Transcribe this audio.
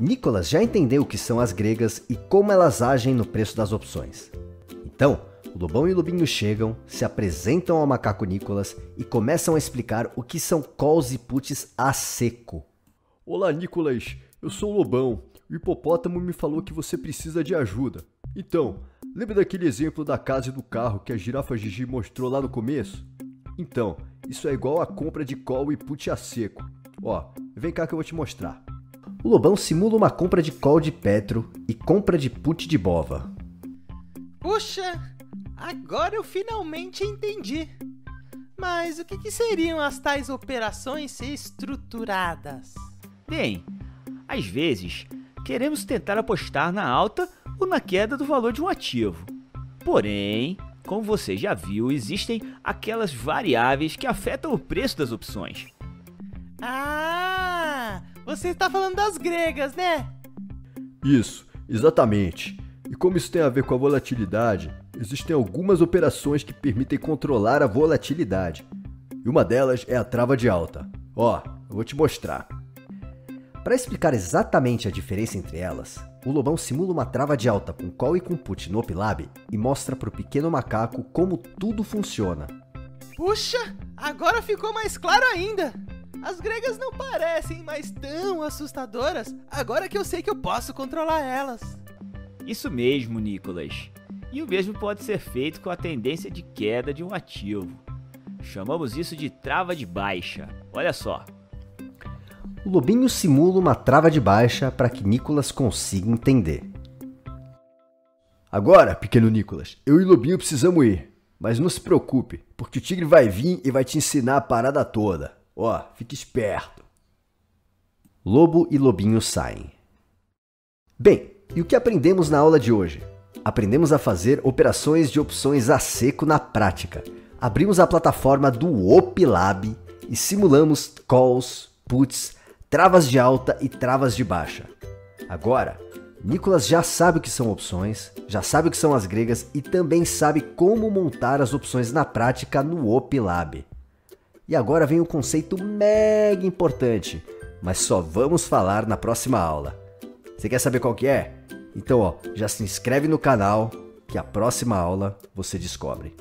Nicolas já entendeu o que são as gregas e como elas agem no preço das opções. Então, Lobão e o Lobinho chegam, se apresentam ao macaco Nicolas e começam a explicar o que são calls e puts a seco. Olá, Nicolas. Eu sou o Lobão. O hipopótamo me falou que você precisa de ajuda. Então, lembra daquele exemplo da casa e do carro que a girafa Gigi mostrou lá no começo? Então, isso é igual a compra de call e put a seco. Ó, vem cá que eu vou te mostrar. O Lobão simula uma compra de call de Petro e compra de put de Bova. Puxa, agora eu finalmente entendi. Mas o que, que seriam as tais operações estruturadas? Bem, às vezes queremos tentar apostar na alta ou na queda do valor de um ativo. Porém, como você já viu, existem aquelas variáveis que afetam o preço das opções. Ah, você está falando das gregas, né? Isso, exatamente. E como isso tem a ver com a volatilidade, existem algumas operações que permitem controlar a volatilidade. E uma delas é a trava de alta. Ó, eu vou te mostrar. Para explicar exatamente a diferença entre elas, o Lobão simula uma trava de alta com call e com put no Opilab e mostra para o pequeno macaco como tudo funciona. Puxa, agora ficou mais claro ainda. As gregas não parecem mais tão assustadoras agora que eu sei que eu posso controlar elas. Isso mesmo, Nicolas. E o mesmo pode ser feito com a tendência de queda de um ativo. Chamamos isso de trava de baixa. Olha só. O lobinho simula uma trava de baixa para que Nicolas consiga entender. Agora, pequeno Nicolas, eu e o lobinho precisamos ir. Mas não se preocupe, porque o tigre vai vir e vai te ensinar a parada toda. Ó, fique esperto. Lobo e Lobinho saem. Bem, e o que aprendemos na aula de hoje? Aprendemos a fazer operações de opções a seco na prática. Abrimos a plataforma do OpLab e simulamos calls, puts, travas de alta e travas de baixa. Agora, Nicolas já sabe o que são opções, já sabe o que são as gregas e também sabe como montar as opções na prática no OpLab. E agora vem um conceito mega importante, mas só vamos falar na próxima aula. Você quer saber qual que é? Então, ó, já se inscreve no canal que a próxima aula você descobre.